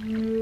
Mm-hmm.